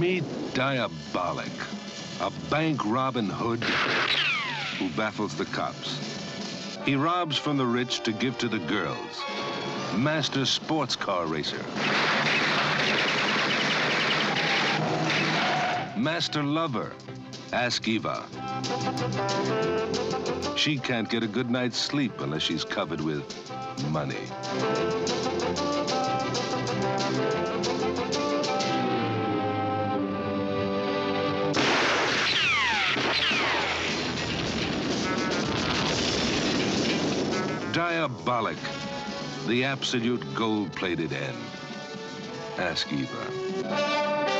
Me Diabolik. A bank Robin Hood who baffles the cops. He robs from the rich to give to the girls. Master sports car racer. Master lover. Ask Eva. She can't get a good night's sleep unless she's covered with money. Diabolik. The absolute gold-plated end. Ask Eva.